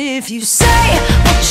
if you say